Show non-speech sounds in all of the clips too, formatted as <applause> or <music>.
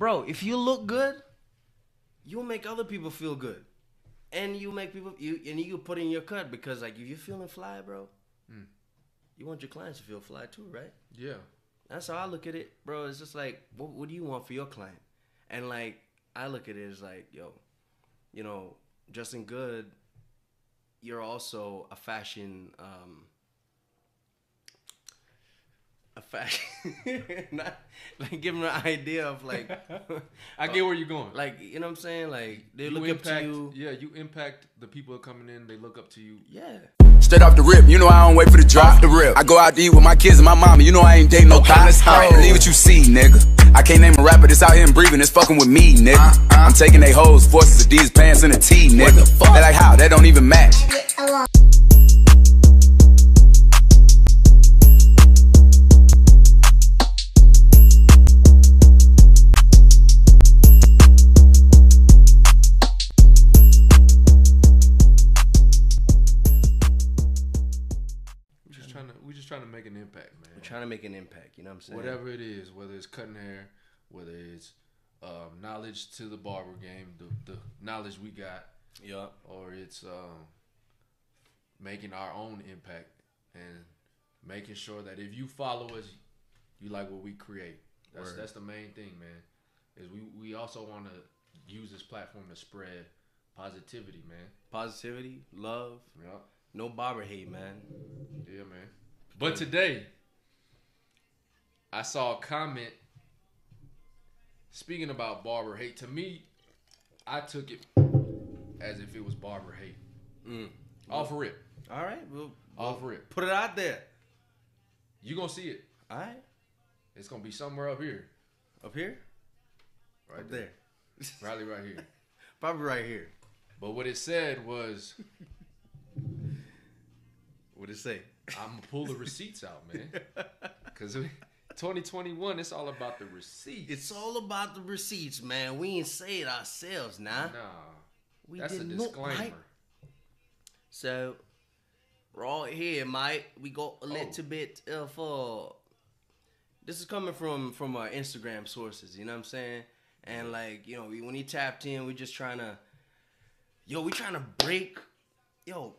bro, if you look good, you'll make other people feel good, and you make people you and you put in your cut because like if you're feeling fly, bro, Mm. you want your clients to feel fly too, right? Yeah. That's how I look at it, bro. It's just like, what, what do you want for your client? And like, I look at it as like, yo, you know, dressing good. You're also a fashion, um, a fashion, <laughs> not like give them an idea of like, <laughs> I get where you're going. like you know what I'm saying? Like they you look impact, up to you. Yeah, you impact the people coming in. They look up to you. Yeah, Straight off the rip, you know I don't wait for the drop. the rip. I go out to eat with my kids and my mama, you know I ain't dating no okay, let's go. Believe what you see, nigga. I can't name a rapper that's out here and breathing, it's fucking with me, nigga. Uh, uh. I'm taking they hoes, forces, Adidas pants, and a T, nigga. The they like how? That don't even match. Trying to make an impact. You know what I'm saying? Whatever it is, whether it's cutting hair, whether it's um, knowledge to the barber game, the the knowledge we got, yeah, or it's um, making our own impact and making sure that if you follow us, you like what we create. That's Word. that's the main thing, man. Is we we also want to use this platform to spread positivity, man. Positivity, love, Yeah, no barber hate, man. yeah, man. But today, I saw a comment speaking about barber hate. To me, I took it as if it was barber hate. Mm. Off rip, All right, we'll, off rip. put it out there. You gonna see it. All right, It's gonna be somewhere up here, up here, right up there, there, probably right here. <laughs> probably right here. But what it said was, <laughs> What it say? "I'm gonna pull the <laughs> receipts out, man, because 2021, it's all about the receipts." It's all about the receipts, man. We ain't say it ourselves, nah. nah, we that's a disclaimer. So, right here, Mike, we got a Oh. little bit of uh This is coming from from our Instagram sources. You know what I'm saying? And like, you know, we, when he tapped in, we just trying to, yo, we trying to break, yo,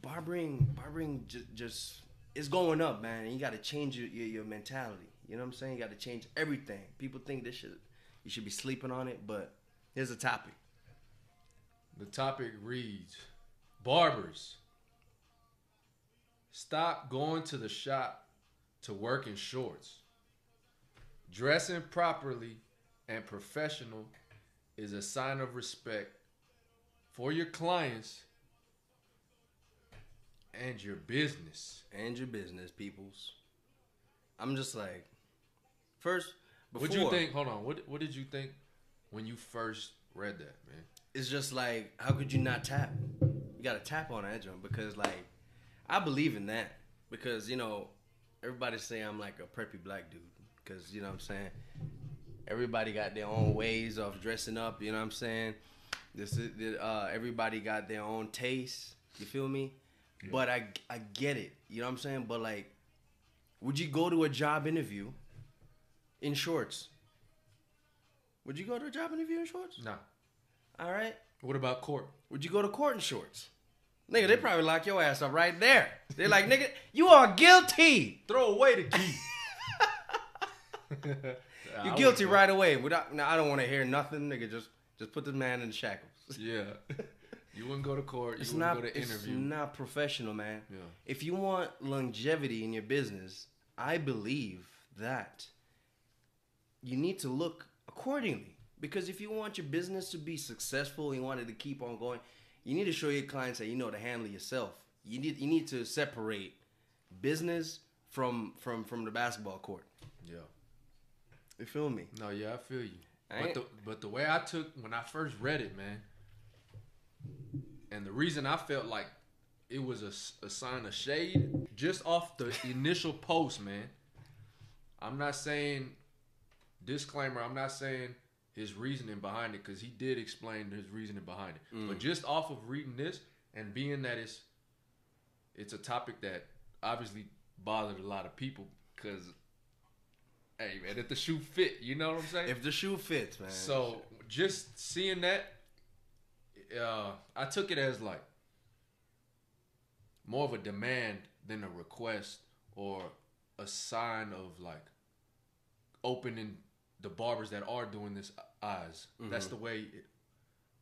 barbering, barbering just just it's going up, man. And you got to change your, your your mentality. You know what I'm saying? You got to change everything. People think this should you should be sleeping on it, but here's a topic. The topic reads Barbers. Stop going to the shop to work in shorts. Dressing properly and professional is a sign of respect for your clients and your business. and your business, peoples. I'm just like, first, before What you think? Hold on. What what did you think when you first read that, man? it's just like, how could you not tap? You got to tap on that joint because, like, I believe in that because you know everybody say I'm like a preppy black dude because you know what I'm saying. Everybody got their own ways of dressing up. You know what I'm saying. This is uh, everybody got their own taste. You feel me? But I I get it. You know what I'm saying. But like, would you go to a job interview in shorts? Would you go to a job interview in shorts? Nah. All right. What about court? Would you go to court in shorts? Nigga, they probably lock your ass up right there. They're like, nigga, you are guilty. Throw away the key. <laughs> You're guilty right away. Without, now I don't want to hear nothing, nigga. Just, just put this man in the shackles. Yeah. <laughs> You wouldn't go to court. You It's wouldn't not, go to it's not professional, man. Yeah. If you want longevity in your business, I believe that you need to look accordingly. Because if you want your business to be successful, you want it to keep on going, you need to show your clients that you know to handle yourself. You need you need to separate business from from from the basketball court. Yeah. You feel me? No, yeah, I feel you. I But the but the way I took when I first read it, man, and the reason I felt like it was a sign of shade just off the initial post, man. I'm not saying disclaimer. I'm not saying his reasoning behind it because he did explain his reasoning behind it. Mm. But just off of reading this and being that it's it's a topic that obviously bothered a lot of people because hey man, if the shoe fit, you know what I'm saying? If the shoe fits, man. So just seeing that, uh, I took it as like more of a demand than a request or a sign of like opening the barbers that are doing this eyes. That's the way. It,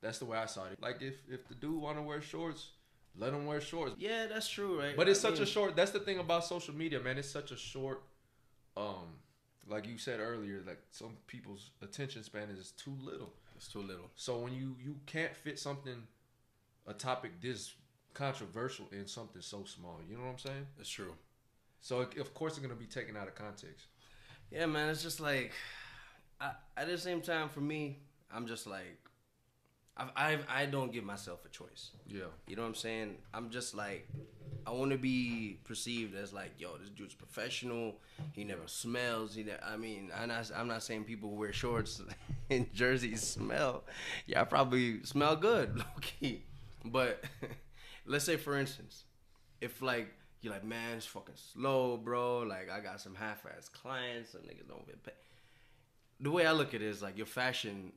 that's the way I saw it. Like if if the dude want to wear shorts, let him wear shorts. yeah, that's true, right? But it's I such a short. That's the thing about social media, man. It's such a short. Um, like you said earlier, like some people's attention span is too little. It's too little. So when you you can't fit something, a topic this controversial in something so small, you know what I'm saying? It's true. So it, of course it's gonna be taken out of context. Yeah, man. It's just like, I, at the same time, for me, I'm just like, I I I don't give myself a choice. Yeah. You know what I'm saying? I'm just like, I want to be perceived as like, yo, this dude's professional. He never smells. He, ne- I mean, I'm not, I'm not saying people who wear shorts <laughs> and jerseys smell. Yeah, I probably smell good, <laughs> low key. But <laughs> let's say, for instance, if like you're like, man, it's fucking slow, bro. Like I got some half-ass clients. Some niggas don't get paid. The way I look at it is like your fashion,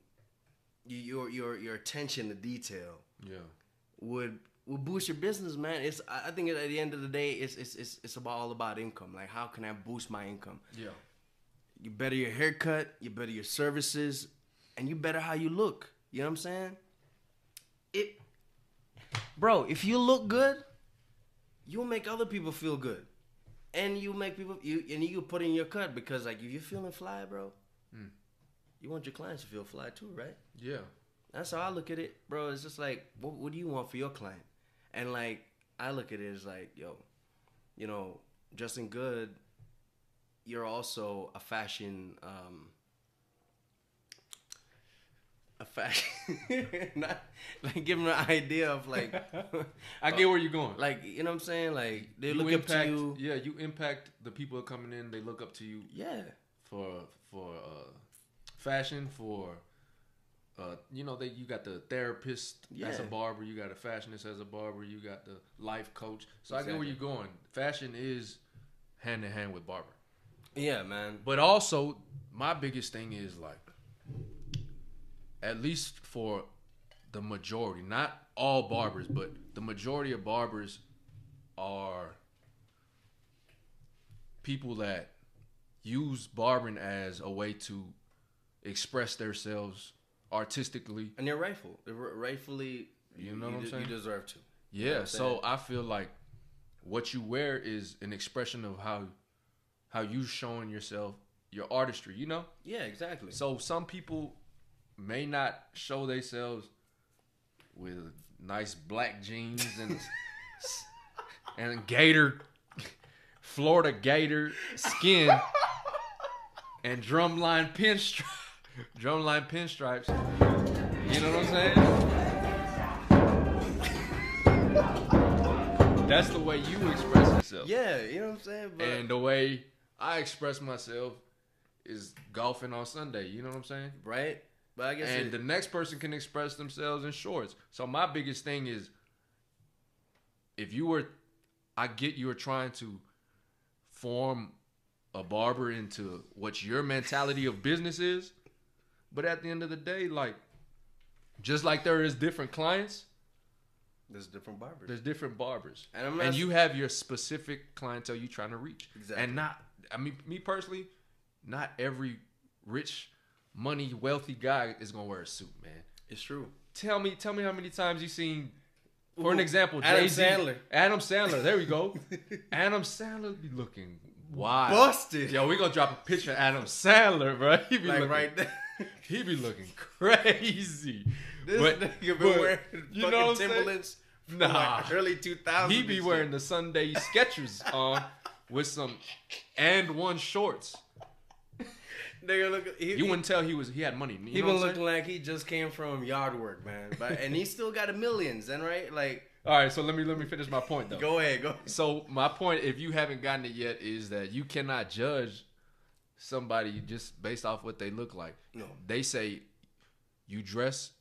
your your your attention to detail Yeah. would would boost your business, man. It's I I think at the end of the day, it's it's it's, it's about all about income. Like how can I boost my income? Yeah. You better your haircut, you better your services, and you better how you look. You know what I'm saying? It, bro. If you look good, you'll make other people feel good, and you make people you and you put in your cut because like if you're feeling fly, bro, hmm. you want your clients to feel fly too, right? Yeah. That's how I look at it, bro. It's just like, what, what do you want for your client? And like, I look at it as like, yo, you know, dressing good, you're also a fashion, um, a fashion, <laughs> not like give them an idea of like, <laughs> I get where you're going. like you know what I'm saying? Like they you look impact, up to you. Yeah, you impact the people coming in. They look up to you Yeah, for for uh, fashion for. Uh, you know, they you got the therapist as a barber, you got a fashionist as a barber, you got the life coach. So I get where you're going. Fashion is hand in hand with barber. yeah, man. But also, my biggest thing is like, at least for the majority, not all barbers, but the majority of barbers are people that use barbering as a way to express themselves artistically. And they're rightful. Rightfully. You know what I'm de- saying? You deserve to. Yeah, what I'm so? I feel like what you wear is an expression of how how you showing yourself your artistry, you know? Yeah, exactly. So some people may not show themselves with nice black jeans and <laughs> and gator Florida gator skin <laughs> and drumline pinstripe drumline pinstripes. You know what I'm saying? That's the way you express yourself. yeah, you know what I'm saying. But And the way I express myself is golfing on Sunday. You know what I'm saying? right? But I guess and it- the next person can express themselves in shorts. So my biggest thing is if you were I get you were trying to form a barber into what your mentality of business is, but at the end of the day like just like there is different clients, there's different barbers. there's different barbers. And And, you have your specific clientele you're trying to reach. Exactly. And not I mean me personally, not every rich, money, wealthy guy is gonna wear a suit, man. it's true. Tell me, tell me how many times you've seen for an example, Adam Jay-Z, Sandler. Adam Sandler, there we go. <laughs> Adam Sandler be looking wild. Busted. Yo, we gonna drop a picture of Adam Sandler, bro. <laughs> He be Like looking, right there. <laughs> He be looking crazy. This But- nigga been but wearing you fucking know what I'm saying? Timberlands from Nah. like early 2000s. He be wearing the Sunday Skechers on with some AND1 shorts. Nigga look. He, You he, wouldn't tell he was he had money. You he know been looking saying? like he just came from yard work, man. But and he still got a millions, then right? Like, All right, so let me let me finish my point though. go ahead, go. So my point, if you haven't gotten it yet, is that you cannot judge somebody just based off what they look like. No. They say you dress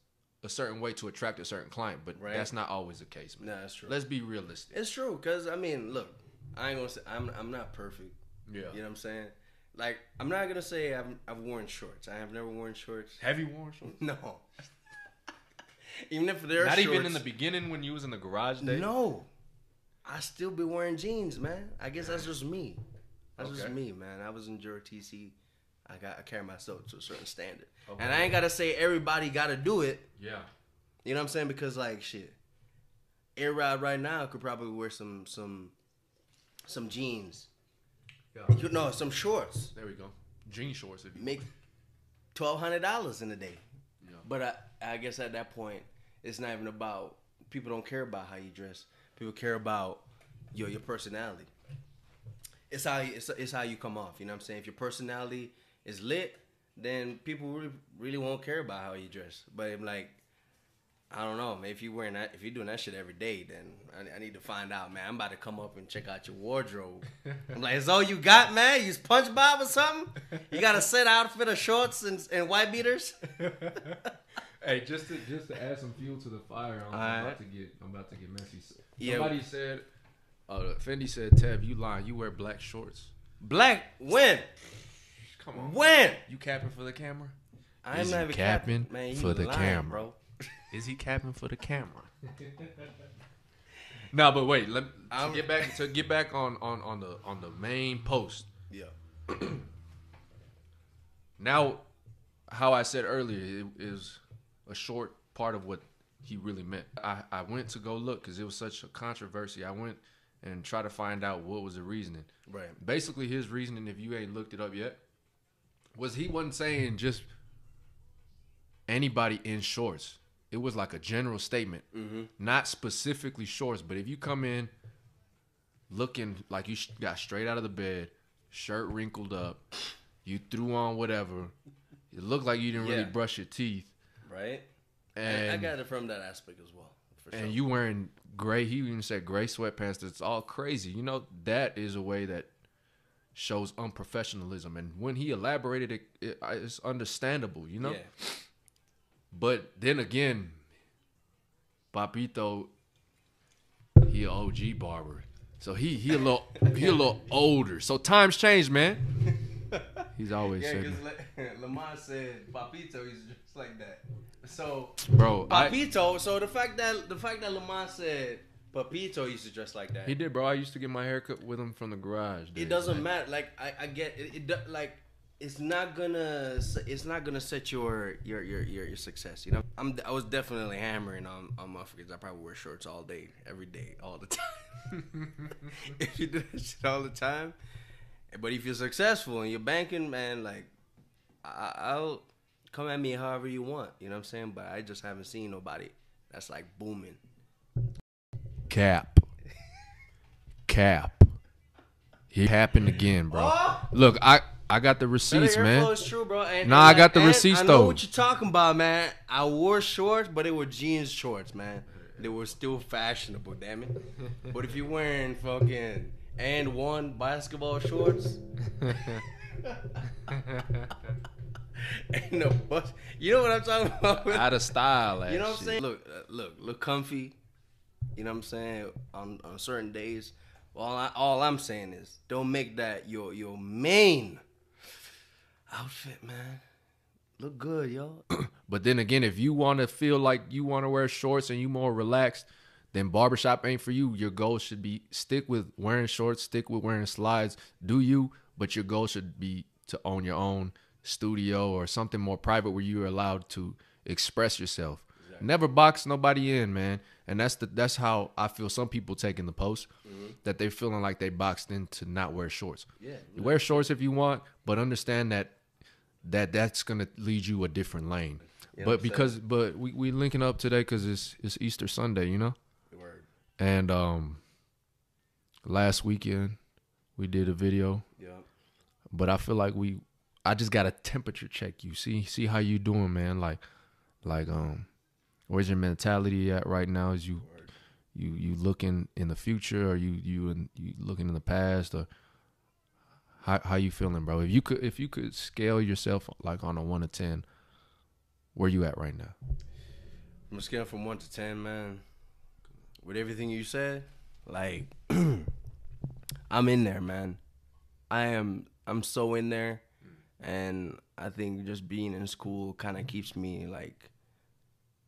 a certain way to attract a certain client, but Right. that's not always the case, man. Nah, that's true. Let's be realistic. It's true, cause I mean, look, I ain't gonna say I'm I'm not perfect. Yeah. You know what I'm saying? Like I'm not gonna say I've I've worn shorts. I have never worn shorts. Have you worn shorts? <laughs> No. even if they're Not shorts, even in the beginning when you was in the garage day. No. I still be wearing jeans, man. I guess that's just me. That's just me, man. I was in Jura TC. I got I carry myself to a certain standard. Okay. And I ain't gotta say everybody gotta do it. Yeah. You know what I'm saying? Because like shit. Air Ride right now could probably wear some some some jeans. Yeah. You know, some shorts. There we go. Jean shorts if you Make twelve hundred dollars in a day. Yeah. But I I guess at that point it's not even about people don't care about how you dress. People care about your your personality. It's how you, it's, it's how you come off. You know what I'm saying? If your personality is lit, then people really really won't care about how you dress. But I'm like, I don't know. man, If you wearing that, if you're doing that shit every day, then I, I need to find out, man. I'm about to come up and check out your wardrobe. <laughs> I'm like, is all you got, man? You punch Bob or something? You got a set outfit of shorts and, and white beaters? <laughs> Hey, just to just to add some fuel to the fire, I'm Alright. about to get I'm about to get messy. Yeah. Somebody said, uh, Fendi said, "Tev, you lying? You wear black shorts? Black when? Come on, When? you capping for the camera? I Is am he not capping capping, man. For the lying, camera? bro. Is he capping for the camera?" <laughs> no, but wait. Let to I'm- get back to get back on on on the on the main post. Yeah. <clears throat> Now, how I said earlier, it is a short part of what he really meant. I, I went to go look because it was such a controversy. I went and try to find out what was the reasoning. Right. Basically, his reasoning, if you ain't looked it up yet, was he wasn't saying just anybody in shorts. It was like a general statement, mm-hmm. not specifically shorts. But if you come in looking like you got straight out of the bed, shirt wrinkled up, you threw on whatever, it looked like you didn't really brush your teeth, Right. and I, I got it from that aspect as well. For sure. and you wearing gray. He even said gray sweatpants. That's all crazy. You know that is a way that shows unprofessionalism. And when he elaborated it, it it's understandable. You know. Yeah. But then again, Papito, he a OG barber, so he he a little he a little older. So times change, man. <laughs> He's always Yeah, saying, because <laughs> Lamont said Papito he's just like that. So bro. I, Papito. so the fact that the fact that Lamont said Papito used to dress like that. he did, bro. I used to get my haircut with him from the garage. it doesn't man. matter. Like I, I get it, it. Like it's not gonna. It's not gonna set your your your your, your success. You know. I'm. I was definitely hammering on on motherfuckers. I probably wear shorts all day, every day, all the <laughs> time. <laughs> if you do that shit all the time, but if you're successful and you're banking, man, like I, I'll come at me however you want. You know what I'm saying? But I just haven't seen nobody that's like booming. Cap. Cap. He happened again, bro. Oh! Look, I I got the receipts, man. is true, bro. And, Nah, and I got the receipts, I know though. what you're talking about, man. I wore shorts, but they were jeans shorts, man. They were still fashionable, damn it. But if you're wearing fucking AND1 basketball shorts, <laughs> <laughs> and the bus, you know what I'm talking <laughs> about? Out of style, You know what I'm saying? Look, uh, look, look comfy. You know what I'm saying? On on certain days, all I, all I'm saying is don't make that your your main outfit, man. Look good, yo. <clears throat> But then again, if you want to feel like you want to wear shorts and you more relaxed, then barbershop ain't for you. Your goal should be stick with wearing shorts, stick with wearing slides. Do you? But your goal should be to own your own studio or something more private where you're allowed to express yourself. Never box nobody in, man. And that's the that's how I feel some people taking the post that they're feeling like they boxed in to not wear shorts. Yeah, You wear shorts if you want, but understand that that that's gonna lead you a different lane. You know but because but we we linking up today because it's it's Easter Sunday, you know, Word. and um last weekend we did a video, Yeah. but I feel like we I just got a temperature check you. See see how you doing, man. Like like um where's your mentality at right now? Is you you you looking in the future or you you in, you looking in the past or how how you feeling, bro? If you could if you could scale yourself like on a 1 to 10, where you at right now? I'm scale from one to ten, man. With everything you said, like <clears throat> I'm in there, man. I am I'm so in there, and I think just being in school kind of keeps me like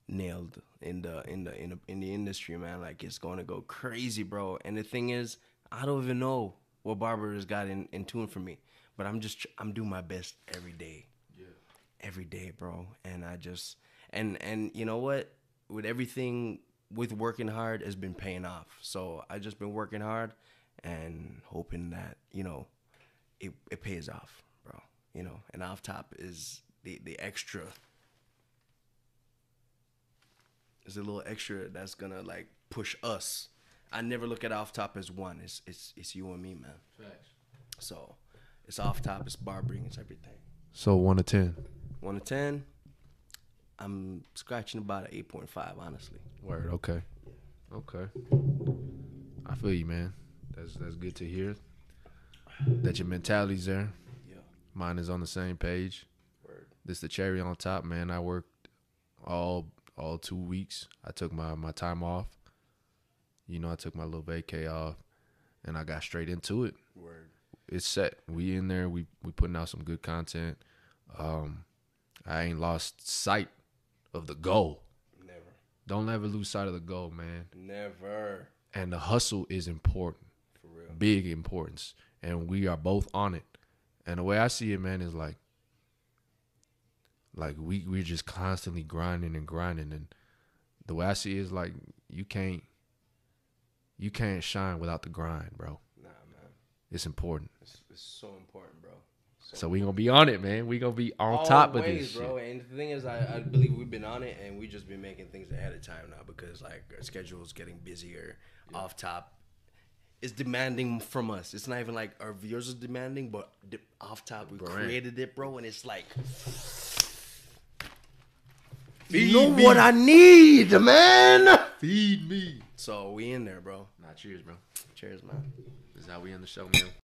nailed in the in the in the, in the industry, man. Like it's going to go crazy, bro. And the thing is, I don't even know what barber has got in in tune for me, but I'm just I'm doing my best every day. Yeah. Every day, bro. And I just and and you know what? With everything with working hard has been paying off. So I just been working hard and hoping that, you know, it, it pays off. You know, and Offtop is the the extra is a little extra that's gonna like push us. I never look at Offtop as one. It's it's it's you and me, man. Facts. So it's Offtop, it's barbering, it's everything. So one to ten. One to ten, I'm scratching about an eight point five, honestly. Word. Okay. Okay. I feel you, man. That's that's good to hear. That your mentality's there. Mine is on the same page. Word. This the cherry on top, man. I worked all all two weeks. I took my my time off. You know, I took my little vacay off, and I got straight into it. Word. It's set. We in there. We we putting out some good content. Um, I ain't lost sight of the goal. Never. Don't ever lose sight of the goal, man. Never. And the hustle is important, For real. big importance, and we are both on it. And the way I see it, man, is like, like we we're just constantly grinding and grinding. And the way I see it is like you can't, you can't shine without the grind, bro. Nah, man. It's important. It's, it's so important, bro. So we gonna be on it, man. We gonna be on top of this bro. shit. And the thing is, I, I believe we've been on it, and we just been making things ahead of time now because like our schedule's getting busier. Off top, it's demanding from us. It's not even like our viewers are demanding, but the, Offtop we Brand. created it, bro, and it's like. Feed you know me. what I need, man. Feed me. So we in there, bro. Nah, cheers, bro. Cheers, man. This is how we end the show, man.